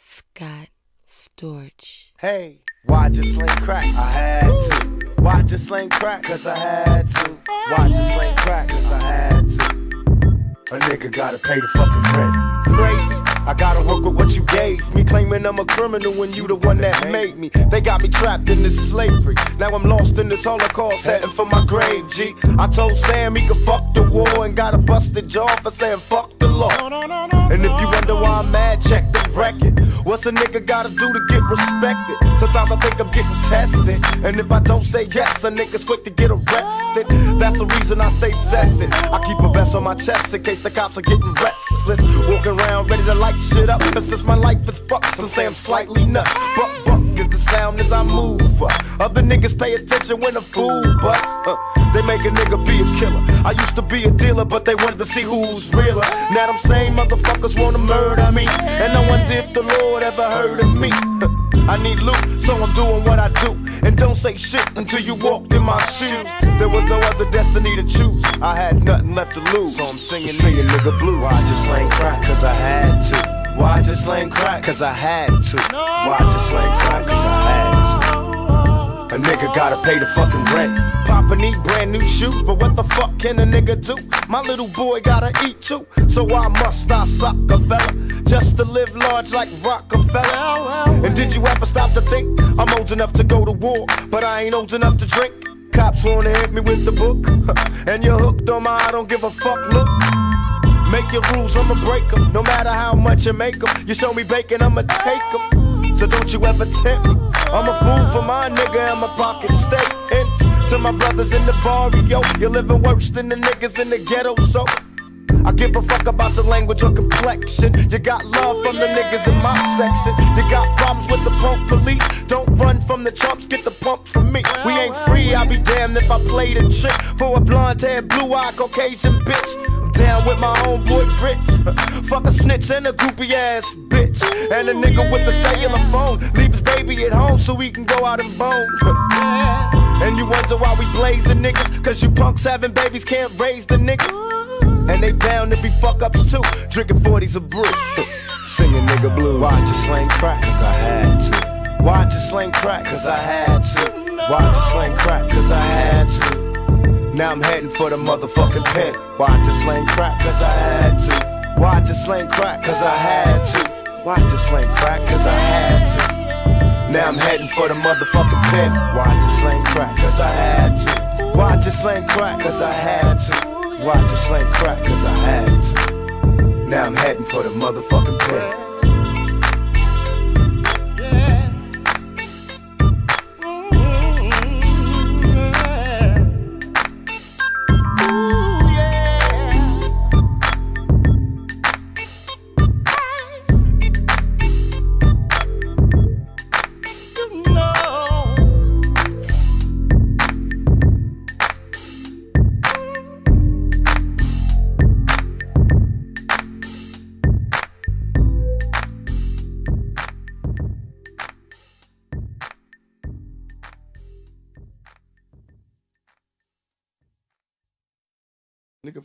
Scott Storch. Hey, why just sling crack? I had to. Why just sling crack? Cause I had to. Why just sling crack? Cause I had to. A nigga gotta pay the fucking rent. Crazy. I gotta work with what you gave me, claiming I'm a criminal when you the one that made me. They got me trapped in this slavery. Now I'm lost in this Holocaust, heading for my grave. G. I told Sam he could fuck the war and got a busted jaw for saying fuck the law. And if you wonder why I'm mad, check the record. What's a nigga gotta do to get respected? Sometimes I think I'm getting tested. And if I don't say yes, a nigga's quick to get arrested. That's the reason I stay zested. I keep a vest on my chest in case the cops are getting restless. Walking around ready to light shit up. But since my life is fucked, some say I'm slightly nuts. Buck buck is the sound as I move. Uh, other niggas pay attention when a fool busts. Uh, they make a nigga be a killer. I used to be a dealer, but they wanted to see who's realer. Now them same motherfuckers wanna murder me. And no one if the Lord ever heard of me. I need loot, so I'm doing what I do. And don't say shit until you walked in my shoes. There was no other destiny to choose. I had nothing left to lose. So I'm singing, singing nigga blue. I just slang crack? Cause I had to. Why I just slang crack? Cause I had to. Why I just slang crack? Cause I had to. A nigga gotta pay the fucking rent. Papa need brand new shoes, but what the fuck can a nigga do? My little boy gotta eat too, so why must I suck a fella? Just to live large like Rockefeller. And did you ever stop to think I'm old enough to go to war, but I ain't old enough to drink? Cops wanna hit me with the book, and you're hooked on my I don't give a fuck look. Make your rules, I'ma break them. No matter how much you make them. You show me bacon, I'ma take them. So don't you ever tempt me. I'm a fool for my nigga and my pocket stay empty. To my brothers in the barrio, you're living worse than the niggas in the ghetto, so. I give a fuck about your language or complexion. You got love from the niggas in my section. You got problems with the punk police. Don't run from the chumps, get the pump from me. We ain't free, I'll be damned if I played a trick for a blonde haired, blue eyed Caucasian bitch. Down with my homeboy Rich. Fuck a snitch and a groupie ass bitch. And a nigga with a cellular phone. Leave his baby at home so he can go out and bone. And you wonder why we blazing niggas. Cause you punks having babies can't raise the niggas. And they bound to be fuck ups too. Drinking 40s of brew. Singing nigga blue. Why just slang crack? Cause I had to. Why just slang crack? Cause I had to. Why just slang crack? Cause I had to. Now I'm heading for the motherfucking pen. Why I just slang crack? Cause I had to. Why I just slang crack? Cause I had to. Why I just slang crack? Cause I had to. Now I'm heading for the motherfucking pen. Why I just slang crack? Cause I had to. Why I just slang crack? Cause I had to. Why I just slang crack? Cause I had to. Now I'm heading for the motherfucking pen. Nigga